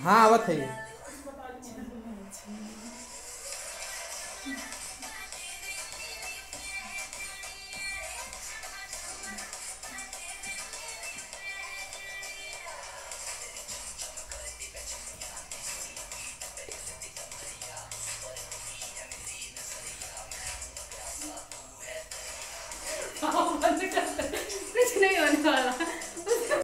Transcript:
हाँ आवत है